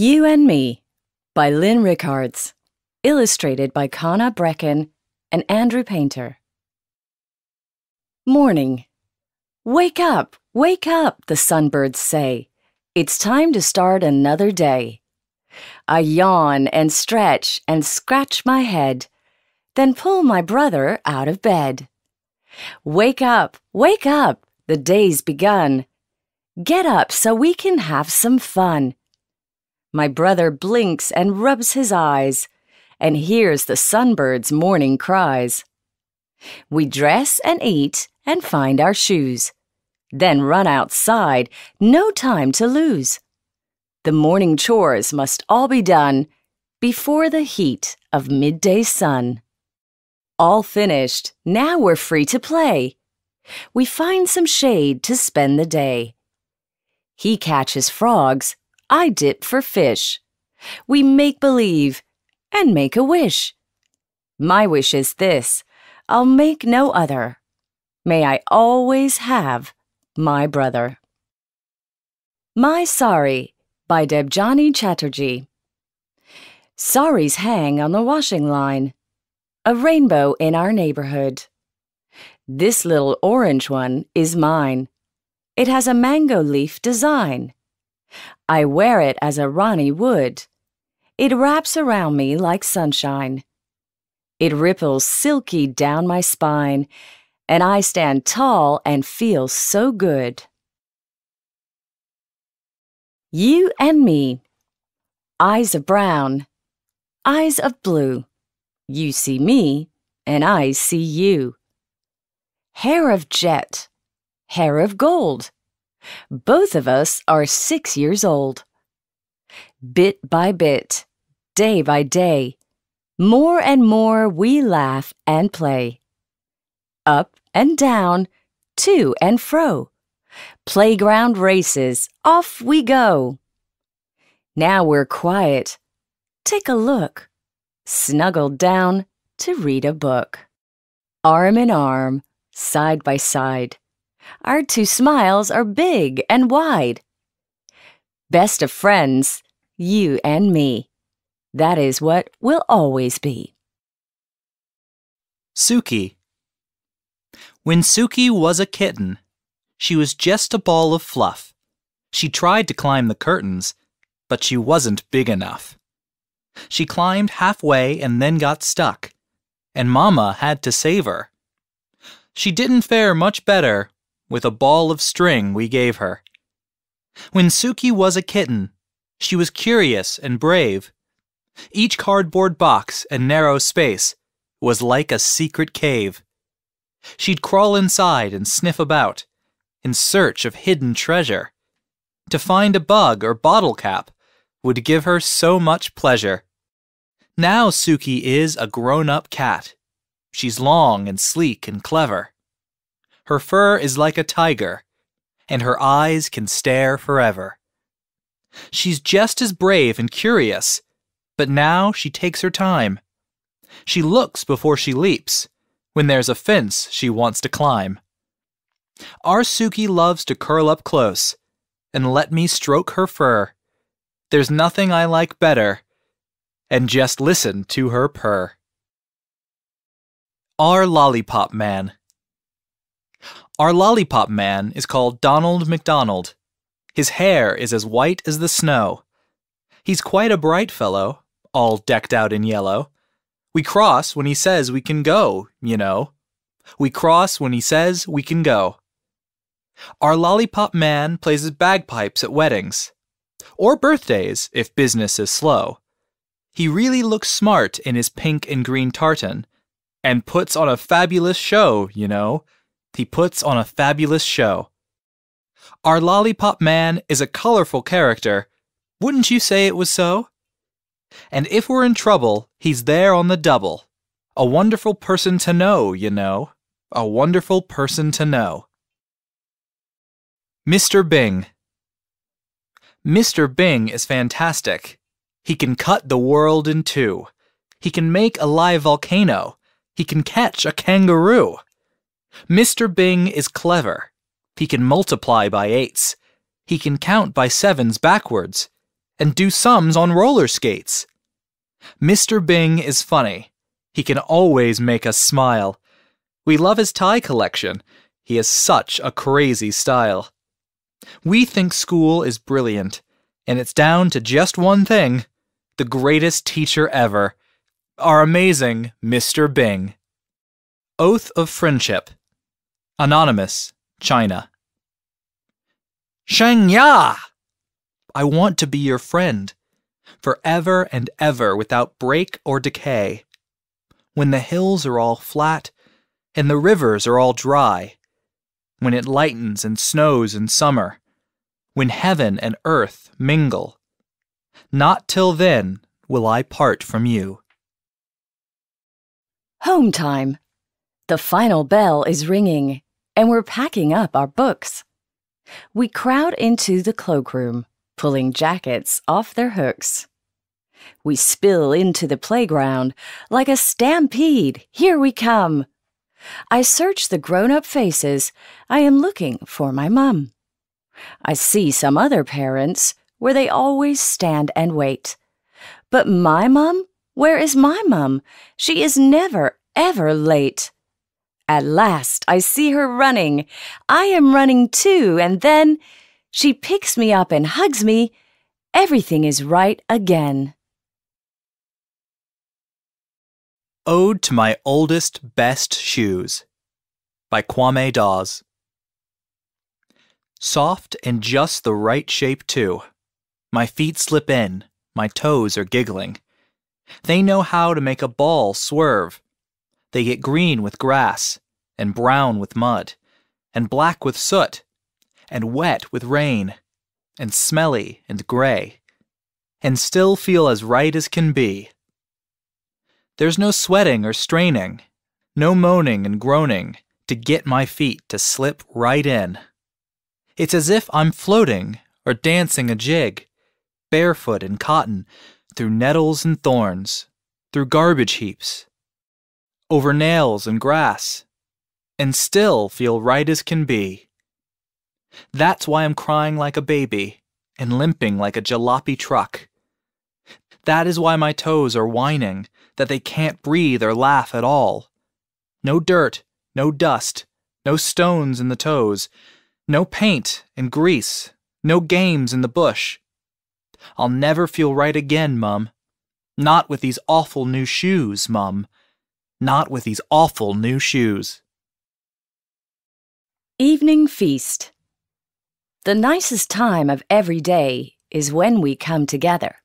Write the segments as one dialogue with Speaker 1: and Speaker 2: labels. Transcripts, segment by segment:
Speaker 1: You and Me by Lynn Rickards. Illustrated by Kana Brecken and Andrew Painter. Morning. Wake up, wake up, the sunbirds say. It's time to start another day. I yawn and stretch and scratch my head, then pull my brother out of bed. Wake up, wake up, the day's begun. Get up so we can have some fun. My brother blinks and rubs his eyes and hears the sunbird's morning cries. We dress and eat and find our shoes, then run outside, no time to lose. The morning chores must all be done before the heat of midday sun. All finished, now we're free to play. We find some shade to spend the day. He catches frogs, I dip for fish. We make believe and make a wish. My wish is this I'll make no other. May I always have my brother. My Sari by Debjani Chatterjee. Saris hang on the washing line. A rainbow in our neighborhood. This little orange one is mine. It has a mango leaf design. I wear it as a Rani would. It wraps around me like sunshine. It ripples silky down my spine, and I stand tall and feel so good. You and me. Eyes of brown, eyes of blue. You see me, and I see you. Hair of jet, hair of gold. Both of us are six years old. Bit by bit, day by day, more and more we laugh and play. Up and down, to and fro. Playground races, off we go. Now we're quiet. Take a look. Snuggled down to read a book. Arm in arm, side by side. Our two smiles are big and wide. Best of friends, you and me. That is what we'll always be.
Speaker 2: Suki. When Suki was a kitten, she was just a ball of fluff. She tried to climb the curtains, but she wasn't big enough. She climbed halfway and then got stuck, and Mama had to save her. She didn't fare much better with a ball of string we gave her. When Suki was a kitten, she was curious and brave. Each cardboard box and narrow space was like a secret cave. She'd crawl inside and sniff about, in search of hidden treasure. To find a bug or bottle cap would give her so much pleasure. Now Suki is a grown up cat. She's long and sleek and clever. Her fur is like a tiger, and her eyes can stare forever. She's just as brave and curious but now she takes her time. She looks before she leaps, when there's a fence she wants to climb. Our Suki loves to curl up close and let me stroke her fur. There's nothing I like better, and just listen to her purr. Our Lollipop Man Our Lollipop Man is called Donald McDonald. His hair is as white as the snow. He's quite a bright fellow, all decked out in yellow. We cross when he says we can go, you know. We cross when he says we can go. Our lollipop man plays his bagpipes at weddings. Or birthdays, if business is slow. He really looks smart in his pink and green tartan. And puts on a fabulous show, you know. He puts on a fabulous show. Our lollipop man is a colorful character. Wouldn't you say it was so? And if we're in trouble, he's there on the double. A wonderful person to know, you know. A wonderful person to know. Mr. Bing. Mr. Bing is fantastic. He can cut the world in two. He can make a live volcano. He can catch a kangaroo. Mr. Bing is clever. He can multiply by eights. He can count by sevens backwards and do sums on roller skates. Mr. Bing is funny. He can always make us smile. We love his tie collection. He has such a crazy style. We think school is brilliant, and it's down to just one thing the greatest teacher ever, our amazing Mr. Bing. Oath of Friendship. Anonymous, China. Sheng Ya! I want to be your friend, forever and ever without break or decay. When the hills are all flat and the rivers are all dry, when it lightens and snows in summer, when heaven and earth mingle, not till then will I part from you.
Speaker 1: Home time. The final bell is ringing, and we're packing up our books. We crowd into the cloakroom, pulling jackets off their hooks. We spill into the playground like a stampede. Here we come. I search the grown up faces. I am looking for my mum. I see some other parents where they always stand and wait. But my mum? Where is my mum? She is never, ever late. At last I see her running. I am running too, and then she picks me up and hugs me. Everything is right again.
Speaker 2: Ode to My Oldest, Best Shoes by Kwame Dawes. Soft and just the right shape, too. My feet slip in, my toes are giggling. They know how to make a ball swerve. They get green with grass, and brown with mud, and black with soot, and wet with rain, and smelly and gray, and still feel as right as can be. There's no sweating or straining, no moaning and groaning to get my feet to slip right in. It's as if I'm floating or dancing a jig, barefoot in cotton, through nettles and thorns, through garbage heaps, over nails and grass, and still feel right as can be. That's why I'm crying like a baby and limping like a jalopy truck. That is why my toes are whining that they can't breathe or laugh at all. No dirt, no dust, no stones in the toes, no paint and grease, no games in the bush. I'll never feel right again, Mum. Not with these awful new shoes, Mum. Not with these awful new shoes.
Speaker 1: Evening Feast. The nicest time of every day is when we come together.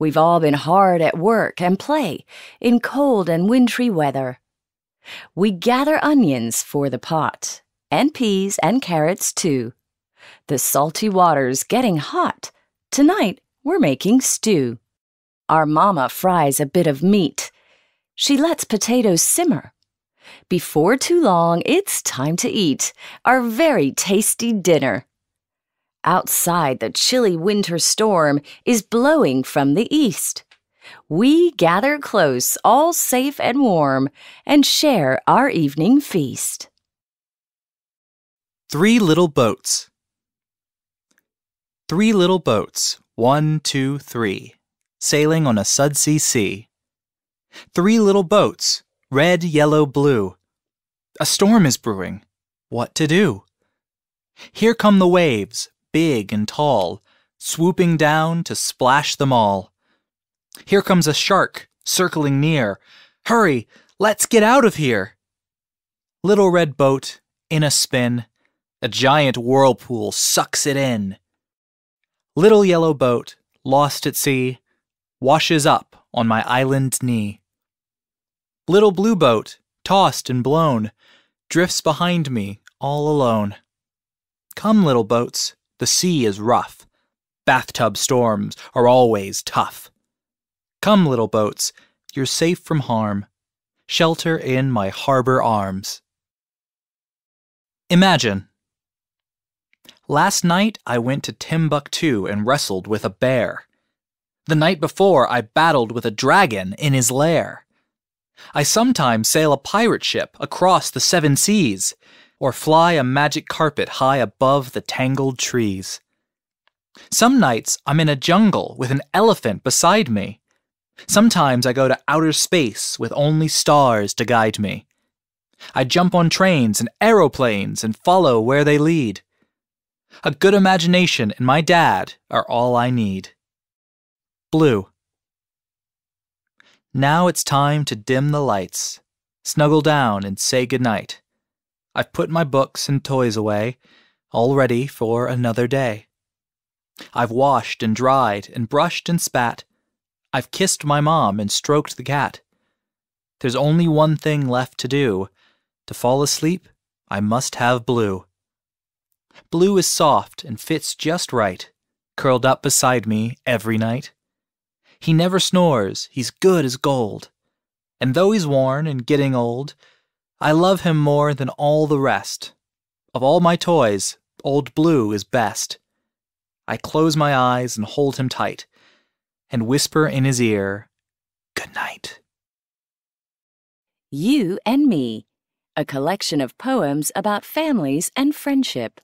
Speaker 1: We've all been hard at work and play in cold and wintry weather. We gather onions for the pot, and peas and carrots too. The salty water's getting hot. Tonight we're making stew. Our mama fries a bit of meat. She lets potatoes simmer. Before too long, it's time to eat our very tasty dinner. Outside, the chilly winter storm is blowing from the east. We gather close, all safe and warm, and share our evening feast.
Speaker 2: Three little boats. Three little boats, one, two, three, sailing on a sudsea sea. Three little boats, red, yellow, blue. A storm is brewing. What to do? Here come the waves, big and tall, swooping down to splash them all. Here comes a shark, circling near. Hurry, let's get out of here! Little red boat, in a spin, a giant whirlpool sucks it in. Little yellow boat, lost at sea, washes up on my island knee. Little blue boat, tossed and blown, drifts behind me all alone. Come, little boats, the sea is rough. Bathtub storms are always tough. Come, little boats, you're safe from harm. Shelter in my harbor arms. Imagine. Last night I went to Timbuktu and wrestled with a bear. The night before I battled with a dragon in his lair. I sometimes sail a pirate ship across the seven seas or fly a magic carpet high above the tangled trees. Some nights I'm in a jungle with an elephant beside me. Sometimes I go to outer space with only stars to guide me. I jump on trains and aeroplanes and follow where they lead. A good imagination and my dad are all I need. Blue. Now it's time to dim the lights, snuggle down and say goodnight. I've put my books and toys away, all ready for another day. I've washed and dried and brushed and spat. I've kissed my mom and stroked the cat. There's only one thing left to do. To fall asleep, I must have blue. Blue is soft and fits just right, curled up beside me every night. He never snores, he's good as gold. And though he's worn and getting old, I love him more than all the rest. Of all my toys, Old Blue is best. I close my eyes and hold him tight, and whisper in his ear, Good night.
Speaker 1: You and Me, a collection of poems about families and friendship.